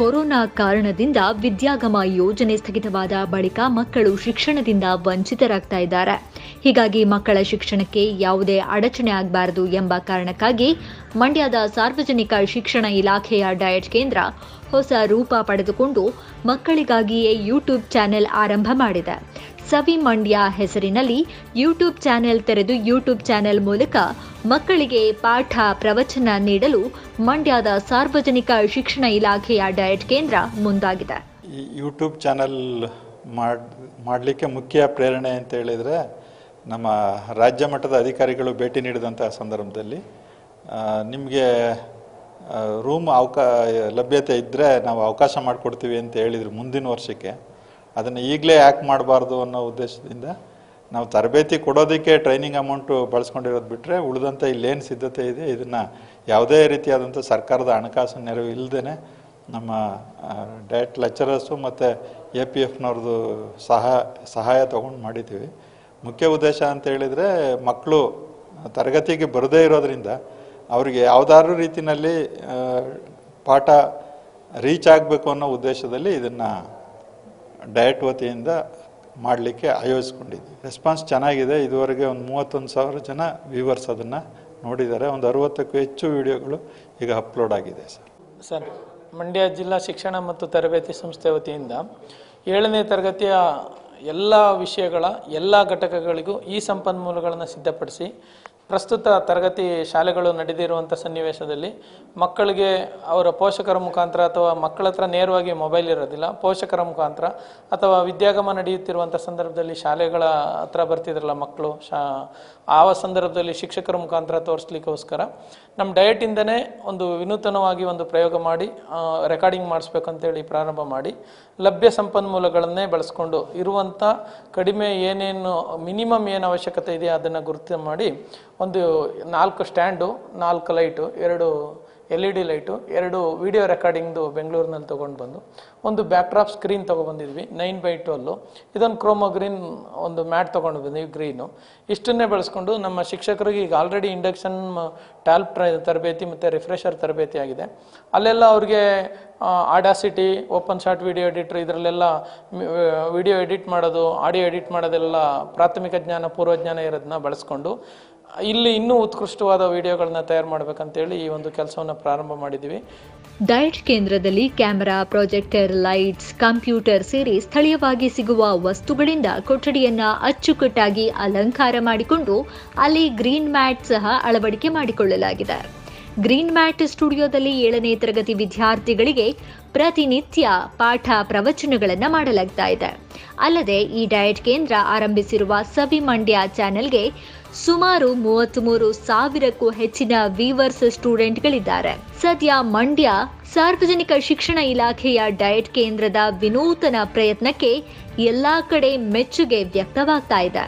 Corona ಕಾರಣದಿಂದ ವಿದ್ಯಾಗಮ ಯೋಜನೆ ಸ್ಥಗಿತವಾದ ಬಳಿಕ ಮಕ್ಕಳು ಶಿಕ್ಷಣದಿಂದ ವಂಚಿತರಾಗ್ತಾ ಇದ್ದಾರೆ. ಹೀಗಾಗಿ ಮಕ್ಕಳ ಶಿಕ್ಷಣಕ್ಕೆ ಯಾವುದೇ ಅಡಚಣೆ ಆಗಬಾರದು ಎಂಬ ಕಾರಣಕ್ಕಾಗಿ ಮಂಡ್ಯದ ಸಾರ್ವಜನಿಕ ಶಿಕ್ಷಣ ಇಲಾಖೆಯ ಡಯಟ್ ಕೇಂದ್ರ ಹೊಸ ರೂಪ ಪಡೆದುಕೊಂಡು ಮಕ್ಕಳಿಗಾಗಿಯೇ ಯೂಟ್ಯೂಬ್ ಚಾನೆಲ್ ಆರಂಭ ಮಾಡಿದೆ. ಸವಿ ಮಂಡ್ಯ ಹೆಸರಿನಲ್ಲಿ ಯೂಟ್ಯೂಬ್ ಚಾನೆಲ್ ತೆರೆದು ಯೂಟ್ಯೂಬ್ ಚಾನೆಲ್ ಮೂಲಕ ಮಕ್ಕಳಿಗೆ ಪಾಠ, ಪ್ರವಚನ ನೀಡಲು ಮಂಡ್ಯದ ಸಾರ್ವಜನಿಕ ಶಿಕ್ಷಣ ಇಲಾಖೆಯ ಡಯಟ್ ಕೇಂದ್ರ ಮುಂದಾಗಿದೆ. ಯೂಟ್ಯೂಬ್ ಚಾನಲ್ ಮಾಡ್, ಮಾಡಲಿಕ್ಕೆ ಮುಖ್ಯ ಪ್ರೇರಣೆ ಅಂತ ಹೇಳಿದರೆ, ನಮ್ಮ ರಾಜ್ಯ ಮಟ್ಟದ ಅಧಿಕಾರಿಗಳು ಭೇಟಿ ನೀಡಿದಂಥ ಸಂದರ್ಭದಲ್ಲಿ ನಿಮಗೆ ರೂಮ್ ಅವಕಾ, ಲಭ್ಯತೆ ಇದ್ದರೆ ನಾವು ಅವಕಾಶ ಮಾಡಿಕೊಡ್ತೀವಿ ಅಂತ ಹೇಳಿದರು ಮುಂದಿನ ವರ್ಷಕ್ಕೆ. ಅದನ್ನು ಈಗಲೇ ಯಾಕೆ ಮಾಡಬಾರ್ದು ಅನ್ನೋ ಉದ್ದೇಶದಿಂದ ನಾವು ತರಬೇತಿ ಕೊಡೋದಕ್ಕೆ ಟ್ರೈನಿಂಗ್ ಅಮೌಂಟು ಬಳಸ್ಕೊಂಡಿರೋದು ಬಿಟ್ಟರೆ ಉಳಿದಂಥ ಇಲ್ಲೇನು ಸಿದ್ಧತೆ ಇದೆ, ಇದನ್ನು ಯಾವುದೇ ರೀತಿಯಾದಂಥ ಸರ್ಕಾರದ ಹಣಕಾಸು ನೆರವು ಇಲ್ಲದೇ ನಮ್ಮ ಡೈರೆಕ್ಟ್ ಲೆಕ್ಚರರ್ಸು ಮತ್ತು ಎ ಪಿ ಎಫ್ನವ್ರದ್ದು ಸಹ, ಸಹಾಯ ತೊಗೊಂಡು ಮಾಡಿದ್ದೀವಿ ಮುಖ್ಯ ಉದ್ದೇಶ ಅಂತ ಹೇಳಿದರೆ ಮಕ್ಕಳು ತರಗತಿಗೆ ಬರದೇ ಇರೋದರಿಂದ ಅವರಿಗೆ ಯಾವುದಾದ್ರೂ ರೀತಿಯಲ್ಲಿ ಪಾಠ ರೀಚ್ ಆಗಬೇಕು ಅನ್ನೋ ಉದ್ದೇಶದಲ್ಲಿ ಇದನ್ನು ಡಯಟ್ ವತಿಯಿಂದ ಮಾಡಲಿಕ್ಕೆ ಆಯೋಜಿಸ್ಕೊಂಡಿದ್ವಿ ರೆಸ್ಪಾನ್ಸ್ ಚೆನ್ನಾಗಿದೆ. ಇದುವರೆಗೆ ಒಂದು ಮೂವತ್ತೊಂದು ಸಾವಿರ ಜನ ವ್ಯೂವರ್ಸ್ ಅದನ್ನು ನೋಡಿದ್ದಾರೆ. ಒಂದು ಅರವತ್ತಕ್ಕೂ ಹೆಚ್ಚು ವಿಡಿಯೋಗಳು ಈಗ ಅಪ್ಲೋಡ್ ಆಗಿದೆ ಸರ್. ಸರ್, ಮಂಡ್ಯ ಜಿಲ್ಲಾ ಶಿಕ್ಷಣ ಮತ್ತು ತರಬೇತಿ ಸಂಸ್ಥೆ ವತಿಯಿಂದ ಏಳನೇ ತರಗತಿಯ ಎಲ್ಲ ವಿಷಯಗಳ ಎಲ್ಲ ಘಟಕಗಳಿಗೂ ಈ ಸಂಪನ್ಮೂಲಗಳನ್ನು ಸಿದ್ಧಪಡಿಸಿ ಪ್ರಸ್ತುತ ತರಗತಿ ಶಾಲೆಗಳು ನಡೆದಿರುವಂಥ ಸನ್ನಿವೇಶದಲ್ಲಿ ಮಕ್ಕಳಿಗೆ ಅವರ ಪೋಷಕರ ಮುಖಾಂತರ ಅಥವಾ ಮಕ್ಕಳ ಹತ್ರ ನೇರವಾಗಿ ಮೊಬೈಲ್ ಇರೋದಿಲ್ಲ, ಪೋಷಕರ ಮುಖಾಂತರ ಅಥವಾ ವಿದ್ಯಾಗಮ ನಡೆಯುತ್ತಿರುವಂಥ ಸಂದರ್ಭದಲ್ಲಿ ಶಾಲೆಗಳ ಹತ್ರ ಬರ್ತಿದ್ರಲ್ಲ ಮಕ್ಕಳು, ಶಾ, ಆ ಸಂದರ್ಭದಲ್ಲಿ ಶಿಕ್ಷಕರ ಮುಖಾಂತರ ತೋರಿಸ್ಲಿಕ್ಕೋಸ್ಕರ ನಮ್ಮ ಡಯಟಿಂದನೇ ಒಂದು ವಿನೂತನವಾಗಿ ಒಂದು ಪ್ರಯೋಗ ಮಾಡಿ ರೆಕಾರ್ಡಿಂಗ್ ಮಾಡಿಸ್ಬೇಕಂತೇಳಿ ಪ್ರಾರಂಭ ಮಾಡಿ, ಲಭ್ಯ ಸಂಪನ್ಮೂಲಗಳನ್ನೇ ಬಳಸ್ಕೊಂಡು ಇರುವಂಥ ಕಡಿಮೆ ಏನೇನು ಮಿನಿಮಮ್ ಏನು ಅವಶ್ಯಕತೆ ಇದೆಯೋ ಅದನ್ನು ಗುರುತು ಮಾಡಿ ಒಂದು ನಾಲ್ಕು ಸ್ಟ್ಯಾಂಡು, ನಾಲ್ಕು ಲೈಟು, ಎರಡು ಎಲ್ ಇ ಡಿ ಲೈಟು, ಎರಡು ವಿಡಿಯೋ ರೆಕಾರ್ಡಿಂಗ್ದು ಬೆಂಗಳೂರಿನಲ್ಲಿ ತೊಗೊಂಡು ಬಂದು ಒಂದು ಬ್ಯಾಕ್ಡ್ರಾಪ್ ಸ್ಕ್ರೀನ್ ತೊಗೊಬಂದಿದ್ವಿ ನೈನ್ ಬೈ ಟ್ವೆಲ್ಲು. ಇದೊಂದು ಕ್ರೋಮೋ ಗ್ರೀನ್ ಒಂದು ಮ್ಯಾಟ್ ತೊಗೊಂಡು ಬಂದ್ವಿ ಗ್ರೀನು ಇಷ್ಟನ್ನೇ ಬಳಸ್ಕೊಂಡು ನಮ್ಮ ಶಿಕ್ಷಕರಿಗೆ ಈಗ ಆಲ್ರೆಡಿ ಇಂಡಕ್ಷನ್ ಟ್ಯಾಲ್ಪ್ ತರಬೇತಿ ಮತ್ತು ರಿಫ್ರೆಷರ್ ತರಬೇತಿ ಆಗಿದೆ. ಅಲ್ಲೆಲ್ಲ ಅವ್ರಿಗೆ Audacity OpenShot video editor editor ಇದರಲ್ಲೆಲ್ಲ ವಿಡಿಯೋ ಎಡಿಟ್ ಮಾಡೋದು ಆಡಿಯೋ ಎಡಿಟ್ ಮಾಡೋದೆಲ್ಲ ಪ್ರಾಥಮಿಕ ಜ್ಞಾನ, ಪೂರ್ವಜ್ಞಾನ ಇರೋದನ್ನ ಬಳಸ್ಕೊಂಡು ಇಲ್ಲಿ ಇನ್ನೂ ಉತ್ಕೃಷ್ಟವಾದ ವಿಡಿಯೋಗಳನ್ನ ತಯಾರು ಮಾಡ್ಬೇಕಂತೇಳಿ ಈ ಒಂದು ಕೆಲಸವನ್ನು ಪ್ರಾರಂಭ ಮಾಡಿದ್ದೀವಿ ಡಯಟ್ ಕೇಂದ್ರದಲ್ಲಿ ಕ್ಯಾಮೆರಾ, ಪ್ರಾಜೆಕ್ಟರ್, ಲೈಟ್ಸ್, ಕಂಪ್ಯೂಟರ್ ಸೇರಿ ಸ್ಥಳೀಯವಾಗಿ ಸಿಗುವ ವಸ್ತುಗಳಿಂದ ಕೊಠಡಿಯನ್ನ ಅಚ್ಚುಕಟ್ಟಾಗಿ ಅಲಂಕಾರ ಮಾಡಿಕೊಂಡು ಅಲ್ಲಿ ಗ್ರೀನ್ ಮ್ಯಾಟ್ ಸಹ ಅಳವಡಿಕೆ ಮಾಡಿಕೊಳ್ಳಲಾಗಿದೆ. ಗ್ರೀನ್ ಮ್ಯಾಟ್ ಸ್ಟುಡಿಯೋದಲ್ಲಿ ಏಳನೇ ತರಗತಿ ವಿದ್ಯಾರ್ಥಿಗಳಿಗೆ ಪ್ರತಿನಿತ್ಯ ಪಾಠ ಪ್ರವಚನಗಳನ್ನು ಮಾಡಲಾಗ್ತಾ ಇದೆ. ಅಲ್ಲದೆ ಈ ಡಯಟ್ ಕೇಂದ್ರ ಆರಂಭಿಸಿರುವ ಸವಿ ಮಂಡ್ಯ ಚಾನೆಲ್ಗೆ ಸುಮಾರು ಮೂವತ್ತ್ಮೂರು ಸಾವಿರಕ್ಕೂ ಹೆಚ್ಚಿನ ವೀವರ್ಸ್ ಸ್ಟೂಡೆಂಟ್ಗಳಿದ್ದಾರೆ. ಸದ್ಯ ಮಂಡ್ಯ ಸಾರ್ವಜನಿಕ ಶಿಕ್ಷಣ ಇಲಾಖೆಯ ಡಯಟ್ ಕೇಂದ್ರದ ವಿನೂತನ ಪ್ರಯತ್ನಕ್ಕೆ ಎಲ್ಲಾ ಕಡೆ ಮೆಚ್ಚುಗೆ ವ್ಯಕ್ತವಾಗ್ತಾ ಇದೆ.